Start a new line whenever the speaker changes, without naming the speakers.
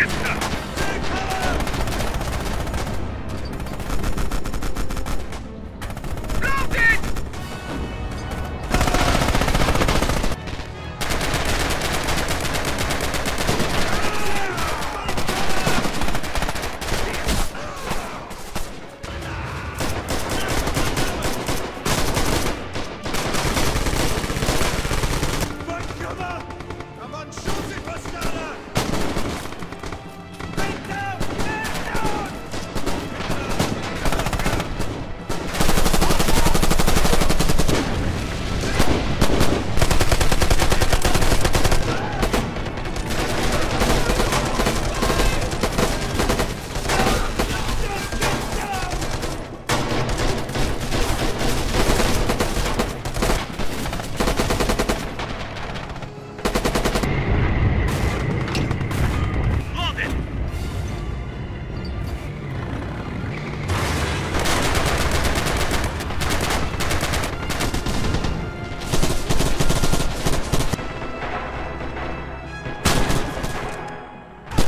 Get down!